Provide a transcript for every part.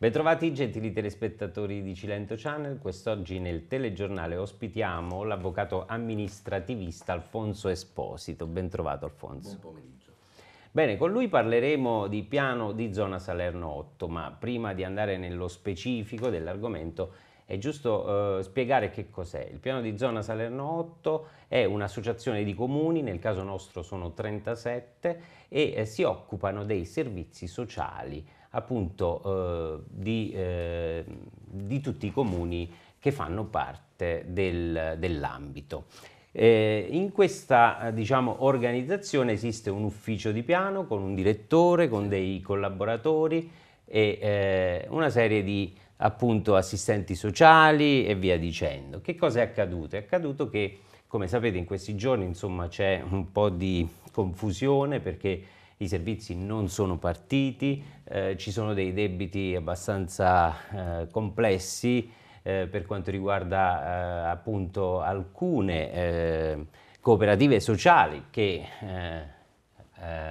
Bentrovati gentili telespettatori di Cilento Channel, quest'oggi nel telegiornale ospitiamo l'avvocato amministrativista Alfonso Esposito. Bentrovato Alfonso. Buon pomeriggio. Bene, con lui parleremo di piano di zona Salerno 8, ma prima di andare nello specifico dell'argomento è giusto eh, spiegare che cos'è. Il piano di zona Salerno 8 è un'associazione di comuni, nel caso nostro sono 37, e eh, si occupano dei servizi sociali appunto eh, di, eh, di, tutti i comuni che fanno parte del, dell'ambito. Eh, in questa diciamo, organizzazione esiste un ufficio di piano con un direttore, con dei collaboratori e eh, una serie di appunto, assistenti sociali e via dicendo. Che cosa è accaduto? È accaduto che, come sapete, in questi giorni c'è un po' di confusione perché i servizi non sono partiti, eh, ci sono dei debiti abbastanza eh, complessi eh, per quanto riguarda eh, appunto alcune eh, cooperative sociali che eh,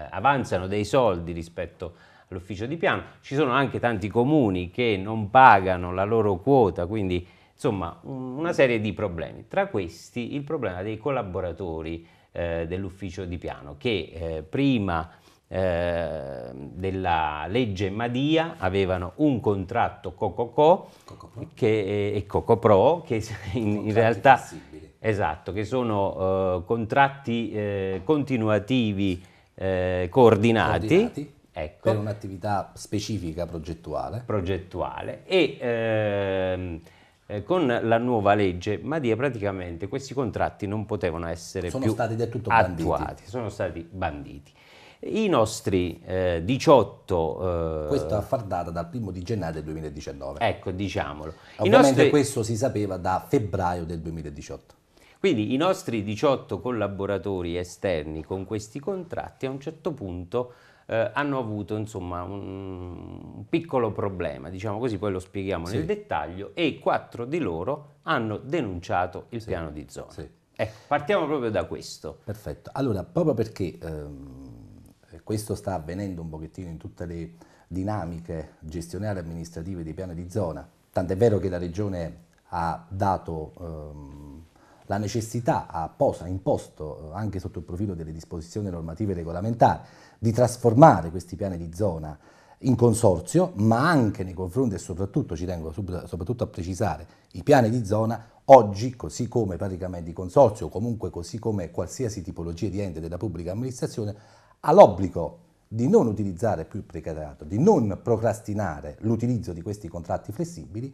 avanzano dei soldi rispetto all'ufficio di piano, ci sono anche tanti comuni che non pagano la loro quota, quindi insomma una serie di problemi. Tra questi il problema dei collaboratori dell'ufficio di piano che prima eh, della legge Madia avevano un contratto Cococò che, e Cocopro che in, in realtà esatto, che sono uh, contratti uh, continuativi uh, coordinati, coordinati ecco, per un'attività specifica progettuale. progettuale e ehm, con la nuova legge Madia praticamente questi contratti non potevano essere sono più stati del tutto attuati, banditi. sono stati banditi. I nostri eh, 18... Eh, questo a far data dal primo di gennaio del 2019. Ecco, diciamolo. Ovviamente nostri... questo si sapeva da febbraio del 2018. Quindi i nostri 18 collaboratori esterni con questi contratti a un certo punto eh, hanno avuto insomma, un, piccolo problema, diciamo così, poi lo spieghiamo sì. nel dettaglio, e quattro di loro hanno denunciato il sì. piano di zona. Sì. Ecco, partiamo proprio da questo. Perfetto. Allora, proprio perché... Ehm questo sta avvenendo un pochettino in tutte le dinamiche gestionali e amministrative dei piani di zona, tant'è vero che la Regione ha dato ehm, la necessità, ha, posa, imposto eh, anche sotto il profilo delle disposizioni normative regolamentari di trasformare questi piani di zona in consorzio, ma anche nei confronti e soprattutto, ci tengo soprattutto a precisare, i piani di zona oggi, così come praticamente i consorzio, o comunque così come qualsiasi tipologia di ente della pubblica amministrazione, ha l'obbligo di non utilizzare più il precariato, di non procrastinare l'utilizzo di questi contratti flessibili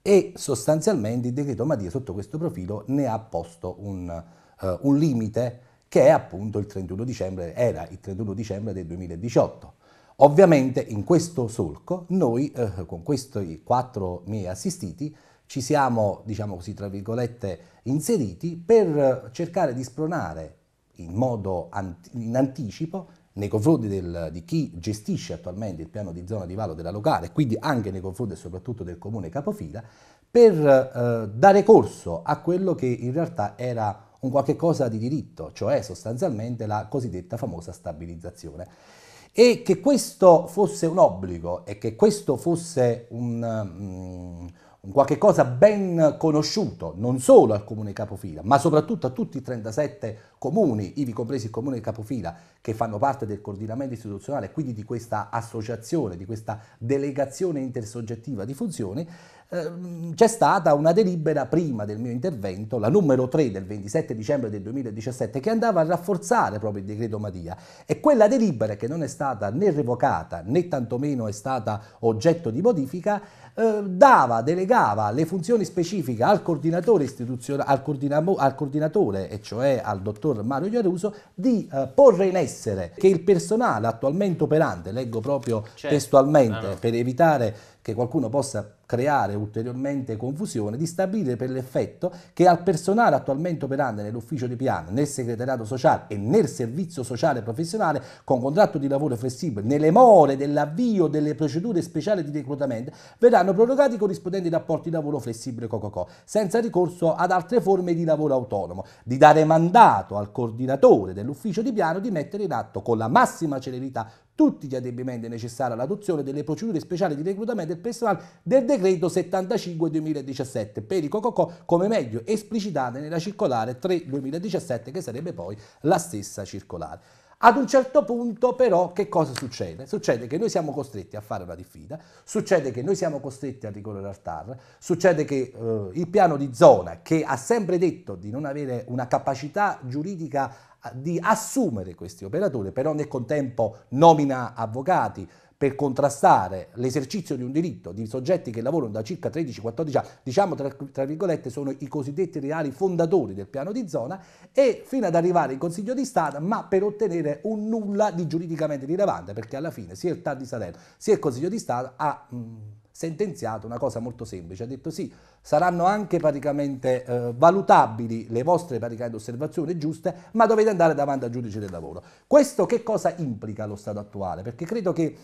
e sostanzialmente il decreto Madia sotto questo profilo ne ha posto un, uh, un limite che è appunto il 31 dicembre, era il 31 dicembre del 2018. Ovviamente in questo solco noi eh, con questi quattro miei assistiti ci siamo, diciamo così, tra virgolette, inseriti per cercare di spronare in modo in anticipo nei confronti del, di chi gestisce attualmente il piano di zona di valo della locale, quindi anche nei confronti e soprattutto del comune capofila, per eh, dare corso a quello che in realtà era un qualche cosa di diritto, cioè sostanzialmente la cosiddetta famosa stabilizzazione. E che questo fosse un obbligo e che questo fosse un, um, un qualche cosa ben conosciuto non solo al comune capofila, ma soprattutto a tutti i 37 comuni, ivi compresi il comune capofila, che fanno parte del coordinamento istituzionale, quindi di questa associazione, di questa delegazione intersoggettiva di funzioni, ehm, c'è stata una delibera prima del mio intervento, la numero 3 del 27 dicembre del 2017, che andava a rafforzare proprio il decreto Madia. E quella delibera che non è stata né revocata né tantomeno è stata oggetto di modifica, eh, dava, delegava le funzioni specifiche al coordinatore istituzionale, al coordinatore, e cioè al dottor Mario Chiaruso, di eh, porre in essere che il personale attualmente operante, leggo proprio certo. testualmente, ah, no. per evitare che qualcuno possa creare ulteriormente confusione, di stabilire per l'effetto che al personale attualmente operante nell'ufficio di piano, nel segretariato sociale e nel servizio sociale professionale con contratto di lavoro flessibile, nelle more dell'avvio delle procedure speciali di reclutamento, verranno prorogati i corrispondenti rapporti di lavoro flessibile COCOCO, senza ricorso ad altre forme di lavoro autonomo, di dare mandato al coordinatore dell'ufficio di piano di mettere in atto con la massima celerità tutti gli adempimenti necessari all'adozione delle procedure speciali di reclutamento del personale del decreto 75-2017 per i COCOCO come meglio esplicitate nella circolare 3-2017 che sarebbe poi la stessa circolare. Ad un certo punto però che cosa succede? Succede che noi siamo costretti a fare una diffida, succede che noi siamo costretti a ricorrere al TAR, succede che eh, il piano di zona che ha sempre detto di non avere una capacità giuridica di assumere questi operatori, però nel contempo nomina avvocati, per contrastare l'esercizio di un diritto di soggetti che lavorano da circa 13-14 anni, diciamo tra, tra, virgolette sono i cosiddetti reali fondatori del piano di zona, e fino ad arrivare in Consiglio di Stato, ma per ottenere un nulla di giuridicamente rilevante, perché alla fine sia il TAR di Salerno sia il Consiglio di Stato ha... Mh, sentenziato una cosa molto semplice, ha detto sì, saranno anche praticamente eh, valutabili le vostre praticamente osservazioni giuste, ma dovete andare davanti al giudice del lavoro. Questo che cosa implica allo stato attuale? Perché credo che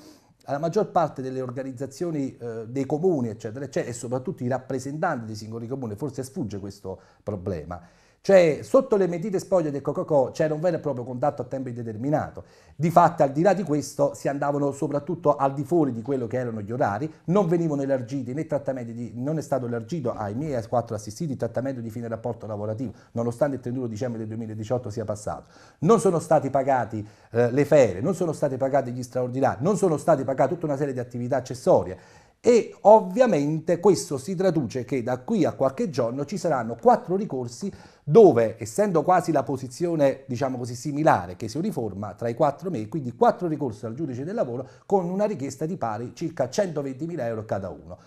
alla maggior parte delle organizzazioni eh, dei comuni, eccetera, eccetera, e soprattutto i rappresentanti dei singoli comuni, forse sfugge questo problema. Cioè, sotto le medite spoglie del Cococò c'era un vero e proprio contatto a tempo indeterminato. Di fatto, al di là di questo, si andavano soprattutto al di fuori di quello che erano gli orari, non venivano elargiti né trattamenti di, non è stato elargito ai miei quattro assistiti il trattamento di fine rapporto lavorativo, nonostante il 31 dicembre del 2018 sia passato. Non sono stati pagati eh, le ferie, non sono stati pagati gli straordinari, non sono stati pagati tutta una serie di attività accessorie e ovviamente questo si traduce che da qui a qualche giorno ci saranno quattro ricorsi dove, essendo quasi la posizione, diciamo così, similare che si uniforma tra i quattro mesi, quindi quattro ricorsi al giudice del lavoro con una richiesta di pari circa 120.000 euro cada uno.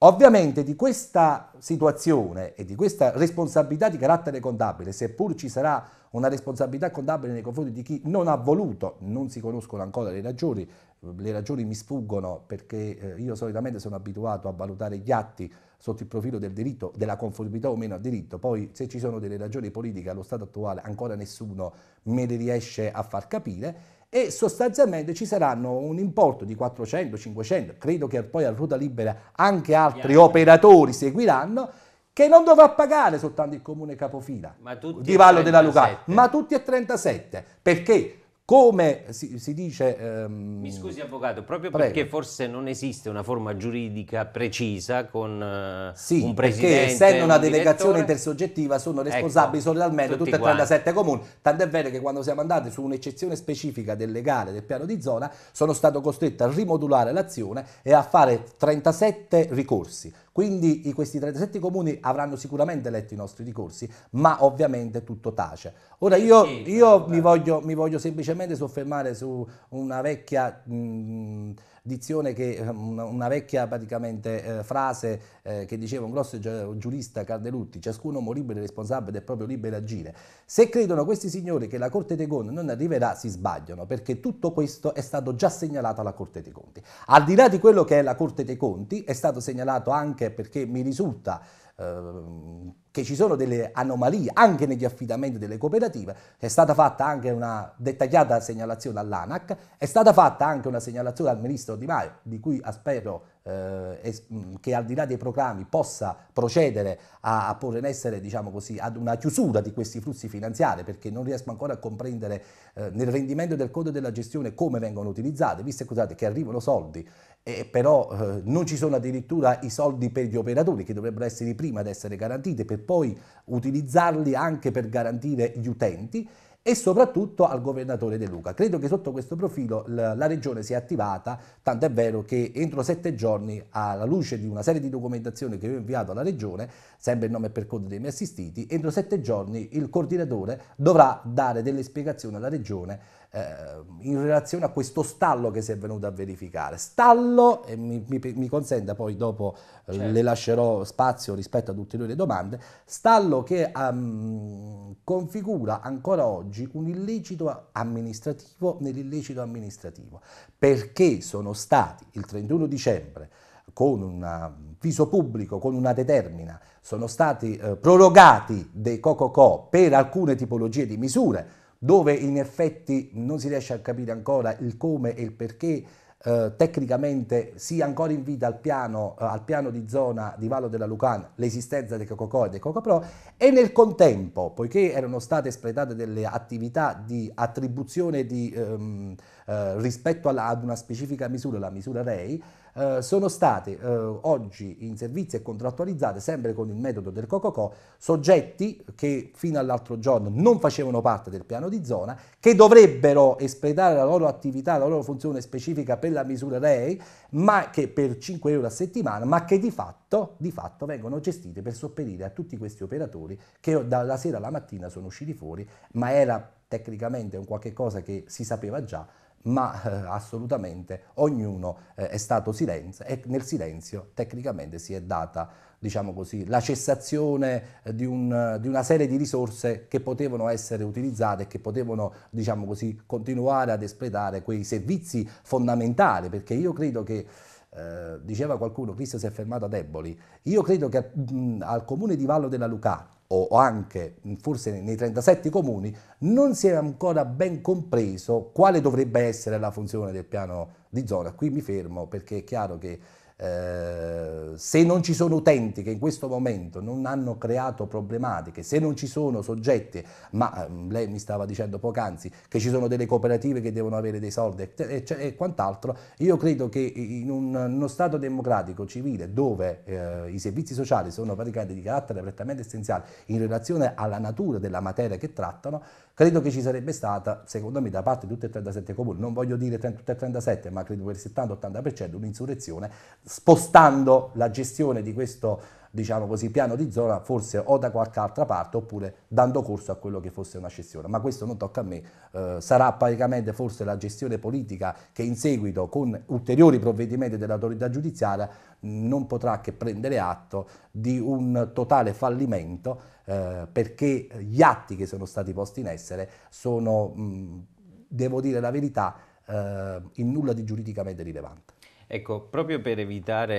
Ovviamente di questa situazione e di questa responsabilità di carattere contabile, seppur ci sarà una responsabilità contabile nei confronti di chi non ha voluto, non si conoscono ancora le ragioni, le ragioni mi sfuggono perché eh, io solitamente sono abituato a valutare gli atti sotto il profilo del diritto, della conformità o meno al diritto, poi se ci sono delle ragioni politiche allo stato attuale ancora nessuno me le riesce a far capire e sostanzialmente ci saranno un importo di 400, 500, credo che poi a ruota libera anche altri operatori seguiranno, che non dovrà pagare soltanto il comune capofila di Vallo della Lucania, ma tutti e 37. Perché? Come si, si dice... Ehm... Mi scusi Avvocato, proprio Prego. perché forse non esiste una forma giuridica precisa con uh, sì, un presidente perché essendo una delegazione intersoggettiva sono ecco, responsabili ecco, solamente tutti e 37 comuni, tant'è vero che quando siamo andati su un'eccezione specifica del legale del piano di zona sono stato costretto a rimodulare l'azione e a fare 37 ricorsi. Quindi questi 37 comuni avranno sicuramente letto i nostri ricorsi, ma ovviamente tutto tace. Ora io, io mi, voglio, mi, voglio, semplicemente soffermare su una vecchia... Mh, dizione che una, una vecchia praticamente eh, frase eh, che diceva un grosso giurista Cardelutti, ciascuno uomo libero e responsabile del proprio libero agire. Se credono questi signori che la Corte dei Conti non arriverà, si sbagliano, perché tutto questo è stato già segnalato alla Corte dei Conti. Al di là di quello che è la Corte dei Conti, è stato segnalato anche perché mi risulta Ehm, che ci sono delle anomalie anche negli affidamenti delle cooperative, è stata fatta anche una dettagliata segnalazione all'ANAC, è stata fatta anche una segnalazione al Ministro Di Maio, di cui spero eh, che al di là dei programmi possa procedere a, a porre in essere diciamo così, ad una chiusura di questi flussi finanziari, perché non riesco ancora a comprendere eh, nel rendimento del conto della gestione come vengono utilizzati, visto che arrivano soldi eh, però eh, non ci sono addirittura i soldi per gli operatori che dovrebbero essere i primi ad essere garantiti per poi utilizzarli anche per garantire gli utenti e soprattutto al governatore De Luca. Credo che sotto questo profilo la, regione sia attivata, tanto è vero che entro sette giorni, alla luce di una serie di documentazioni che ho inviato alla regione, sempre il nome e per conto dei miei assistiti, entro sette giorni il coordinatore dovrà dare delle spiegazioni alla regione eh, in relazione a questo stallo che si è venuto a verificare. Stallo, e mi, mi, mi consenta poi dopo eh, certo. le lascerò spazio rispetto ad ulteriori domande, stallo che um, configura ancora oggi un illecito amministrativo nell'illecito amministrativo, perché sono stati il 31 dicembre con un viso pubblico, con una determina, sono stati eh, prorogati dei COCOCO per alcune tipologie di misure, dove in effetti non si riesce a capire ancora il come e il perché eh, tecnicamente sia ancora in vita al piano, eh, al piano, di zona di Vallo della Lucana l'esistenza del Cococò e del Cocopro e nel contempo, poiché erano state espletate delle attività di attribuzione di, ehm, eh, rispetto alla, ad una specifica misura, la misura REI, eh, sono state eh, oggi in servizi e contrattualizzate, sempre con il metodo del Cococò, soggetti che fino all'altro giorno non facevano parte del piano di zona, che dovrebbero espletare la loro attività, la loro funzione specifica per la misura REI, ma che per 5 euro a settimana, ma che di fatto, di fatto vengono gestiti per sopperire a tutti questi operatori che dalla sera alla mattina sono usciti fuori, ma era tecnicamente un qualche cosa che si sapeva già, ma eh, assolutamente ognuno eh, è stato silenzio e nel silenzio tecnicamente si è data diciamo così, la cessazione eh, di, un, di, una serie di risorse che potevano essere utilizzate e che potevano diciamo così, continuare ad espletare quei servizi fondamentali perché io credo che eh, diceva qualcuno, Cristo si è fermato a deboli, io credo che mh, al comune di Vallo della Lucà o anche forse nei 37 comuni, non si è ancora ben compreso quale dovrebbe essere la funzione del piano di zona. Qui mi fermo perché è chiaro che eh, se non ci sono utenti che in questo momento non hanno creato problematiche, se non ci sono soggetti, ma eh, lei mi stava dicendo poc'anzi che ci sono delle cooperative che devono avere dei soldi e, e, e quant'altro, io credo che in, un, uno Stato democratico civile dove eh, i servizi sociali sono praticamente di carattere prettamente essenziale in relazione alla natura della materia che trattano, credo che ci sarebbe stata, secondo me, da parte di tutti e 37 comuni, non voglio dire tutte e 37, ma credo per il 70-80%, un'insurrezione spostando la gestione di questo diciamo così, piano di zona forse o da qualche altra parte oppure dando corso a quello che fosse una cessione. Ma questo non tocca a me, eh, sarà praticamente forse la gestione politica che in seguito con ulteriori provvedimenti dell'autorità giudiziaria non potrà che prendere atto di un totale fallimento eh, perché gli atti che sono stati posti in essere sono, mh, devo dire la verità, eh, in nulla di giuridicamente rilevante. Ecco, proprio per evitare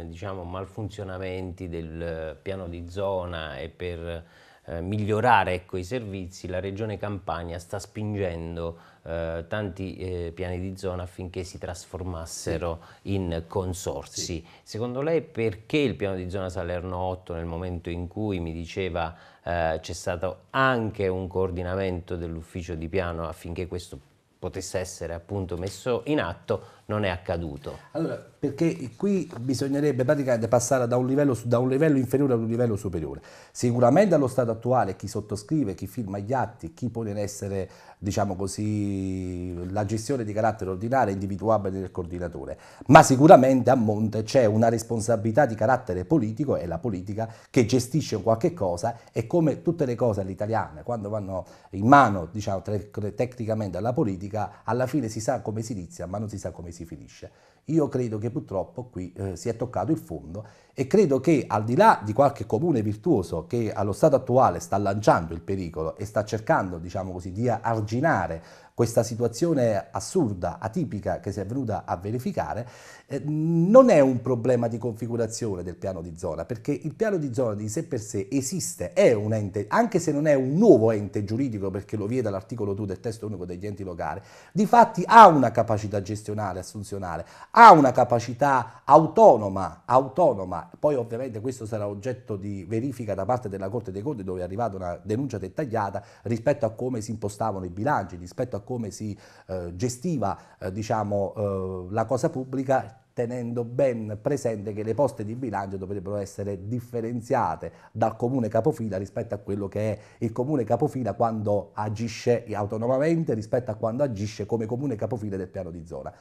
eh, diciamo, malfunzionamenti del piano di zona e per eh, migliorare ecco, i servizi, la Regione Campania sta spingendo eh, tanti eh, piani di zona affinché si trasformassero sì. in consorsi. Sì. Secondo lei perché il piano di zona Salerno 8 nel momento in cui mi diceva eh, c'è stato anche un coordinamento dell'ufficio di piano affinché questo potesse essere appunto messo in atto non è accaduto. Allora, perché qui bisognerebbe praticamente passare da un, livello, da un livello inferiore ad un livello superiore. Sicuramente allo stato attuale chi sottoscrive, chi firma gli atti, chi in essere, diciamo così, la gestione di carattere ordinario individuabile del coordinatore, ma sicuramente a monte c'è una responsabilità di carattere politico, è la politica che gestisce qualche cosa e come tutte le cose all'italiana, quando vanno in mano, diciamo, tecnicamente alla politica, alla fine si sa come si inizia, ma non si sa come si si finisce. Io credo che purtroppo qui eh, si è toccato il fondo e credo che al di là di qualche comune virtuoso che allo stato attuale sta lanciando il pericolo e sta cercando, diciamo così, di arginare questa situazione assurda, atipica che si è venuta a verificare, eh, non è un problema di configurazione del piano di zona, perché il piano di zona di sé per sé esiste, è un ente, anche se non è un nuovo ente giuridico perché lo vieta l'articolo 2 del testo unico degli enti locali, di fatti ha una capacità gestionale, assunzionale, ha una capacità autonoma, autonoma, poi ovviamente questo sarà oggetto di verifica da parte della Corte dei Conti dove è arrivata una denuncia dettagliata rispetto a come si impostavano i bilanci, rispetto a come si eh, gestiva eh, diciamo, eh, la cosa pubblica tenendo ben presente che le poste di bilancio dovrebbero essere differenziate dal comune capofila rispetto a quello che è il comune capofila quando agisce autonomamente rispetto a quando agisce come comune capofila del piano di zona.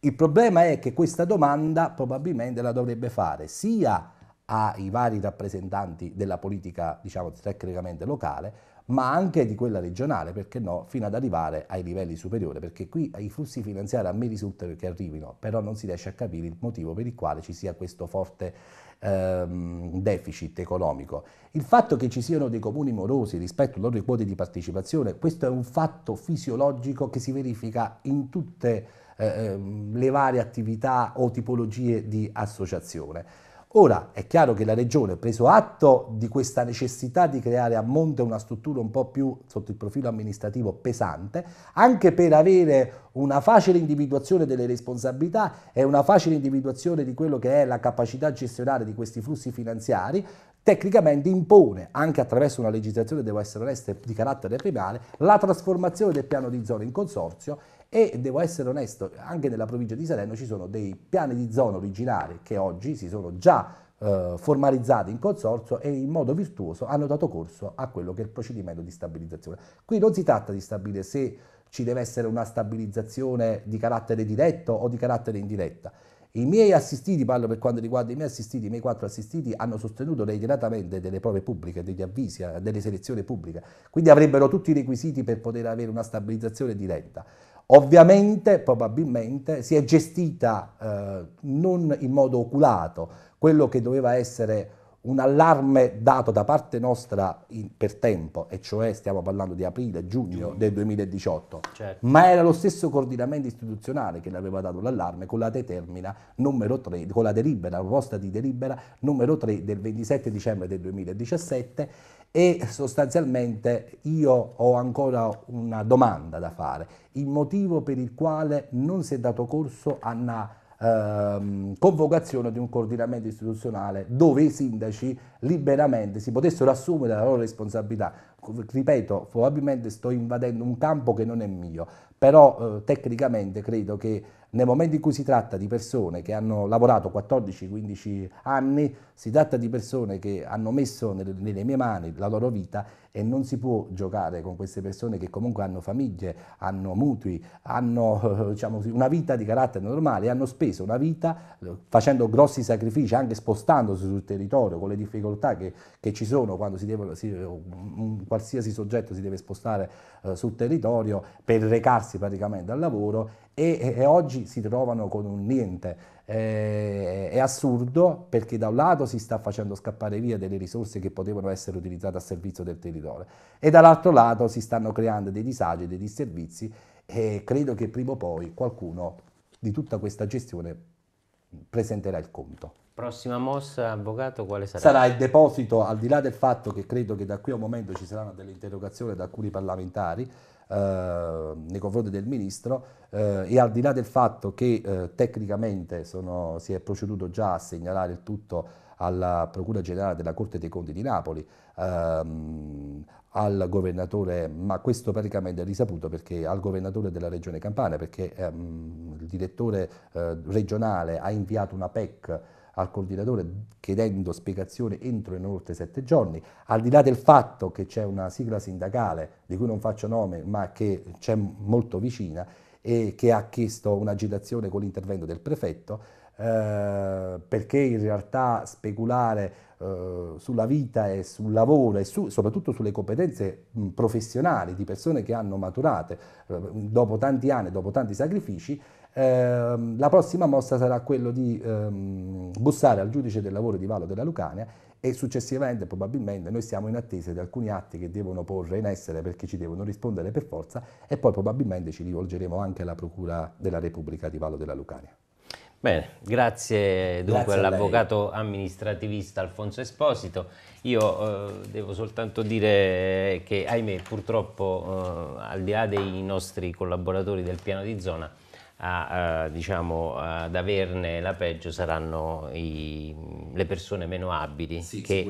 Il problema è che questa domanda probabilmente la dovrebbe fare sia ai vari rappresentanti della politica, diciamo, tecnicamente locale, ma anche di quella regionale, perché no, fino ad arrivare ai livelli superiori, perché qui i flussi finanziari a me risulta che arrivino, però non si riesce a capire il motivo per il quale ci sia questo forte ehm, deficit economico. Il fatto che ci siano dei comuni morosi rispetto alle loro quote di partecipazione, questo è un fatto fisiologico che si verifica in tutte eh, ehm, le varie attività o tipologie di associazione. Ora è chiaro che la Regione, preso atto di questa necessità di creare a monte una struttura un po' più sotto il profilo amministrativo pesante, anche per avere una facile individuazione delle responsabilità e una facile individuazione di quello che è la capacità gestionale di questi flussi finanziari, tecnicamente impone, anche attraverso una legislazione, devo essere onesto, di carattere primario, la trasformazione del piano di zona in consorzio e devo essere onesto, anche nella provincia di Salerno ci sono dei piani di zona originari che oggi si sono già eh, formalizzati in consorzio e in modo virtuoso hanno dato corso a quello che è il procedimento di stabilizzazione. Qui non si tratta di stabilire se ci deve essere una stabilizzazione di carattere diretto o di carattere indiretta. I miei assistiti, parlo per quanto riguarda i miei assistiti, i miei quattro assistiti hanno sostenuto reiteratamente delle prove pubbliche, degli avvisi, eh, delle selezioni pubbliche, quindi avrebbero tutti i requisiti per poter avere una stabilizzazione diretta. Ovviamente, probabilmente, si è gestita eh, non in modo oculato. Quello che doveva essere un allarme dato da parte nostra in, per tempo, e cioè stiamo parlando di aprile-giugno del 2018, certo. ma era lo stesso coordinamento istituzionale che le aveva dato l'allarme con la determina numero 3, con la delibera, la proposta di delibera numero 3 del 27 dicembre del 2017 e sostanzialmente io ho ancora una domanda da fare, il motivo per il quale non si è dato corso a una ehm, convocazione di un coordinamento istituzionale dove i sindaci liberamente si potessero assumere la loro responsabilità. Ripeto, probabilmente sto invadendo un campo che non è mio, però eh, tecnicamente credo che nel momento in cui si tratta di persone che hanno lavorato 14-15 anni, si tratta di persone che hanno messo nelle, mie mani la loro vita e non si può giocare con queste persone che comunque hanno famiglie, hanno mutui, hanno diciamo, una vita di carattere normale, hanno speso una vita eh, facendo grossi sacrifici, anche spostandosi sul territorio con le difficoltà che, che ci sono quando si deve, si, un qualsiasi soggetto si deve spostare eh, sul territorio per recarsi praticamente al lavoro e, e, oggi si trovano con un niente. Eh, è assurdo perché da un lato si sta facendo scappare via delle risorse che potevano essere utilizzate a servizio del territorio e dall'altro lato si stanno creando dei disagi, dei disservizi e credo che prima o poi qualcuno di tutta questa gestione presenterà il conto. Prossima mossa, avvocato, quale sarà? Sarà il deposito, al di là del fatto che credo che da qui a un momento ci saranno delle interrogazioni da alcuni parlamentari, eh, nei confronti del Ministro eh, e al di là del fatto che eh, tecnicamente sono, si è proceduto già a segnalare il tutto alla Procura Generale della Corte dei Conti di Napoli, ehm, al governatore, ma questo praticamente è risaputo perché al governatore della regione Campania, perché ehm, il direttore eh, regionale ha inviato una PEC al coordinatore chiedendo spiegazioni entro e non oltre sette giorni, al di là del fatto che c'è una sigla sindacale di cui non faccio nome ma che c'è molto vicina e che ha chiesto un'agitazione con l'intervento del prefetto eh, perché in realtà speculare eh, sulla vita e sul lavoro e su, soprattutto sulle competenze mh, professionali di persone che hanno maturate eh, dopo tanti anni, dopo tanti sacrifici, Ehm, la prossima mossa sarà quello di ehm, bussare al giudice del lavoro di Vallo della Lucania e successivamente probabilmente noi siamo in attesa di alcuni atti che devono porre in essere perché ci devono rispondere per forza e poi probabilmente ci rivolgeremo anche alla Procura della Repubblica di Vallo della Lucania. Bene, grazie dunque all'avvocato amministrativista Alfonso Esposito. Io eh, devo soltanto dire che ahimè purtroppo eh, al di là dei nostri collaboratori del piano di zona a, uh, diciamo, ad averne la peggio saranno i, le persone meno abili sì, che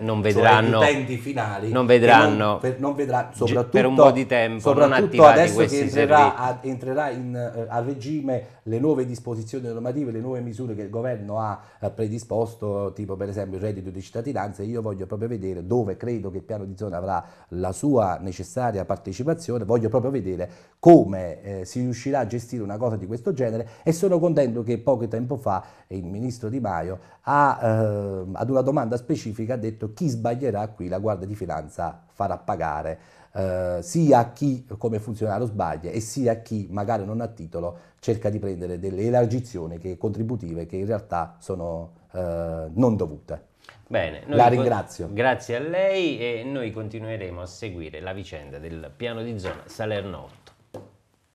non cioè, vedranno, cioè, utenti finali non vedranno non, per, non vedrà, per un po' di tempo non attivati adesso questi che entrerà, a, entrerà in, uh, a regime le nuove disposizioni normative, le nuove misure che il governo ha uh, predisposto, tipo per esempio il reddito di cittadinanza, io voglio proprio vedere dove credo che il piano di zona avrà la sua necessaria partecipazione, voglio proprio vedere come eh, si riuscirà a gestire una cosa di questo genere e sono contento che poco tempo fa il ministro Di Maio ha, eh, ad una domanda specifica ha detto chi sbaglierà qui la Guardia di Finanza farà pagare eh, sia a chi come funzionario sbaglia e sia a chi magari non a titolo cerca di prendere delle elargizioni che, contributive che in realtà sono eh, non dovute. Bene, la ringrazio. Grazie a lei e noi continueremo a seguire la vicenda del piano di zona Salerno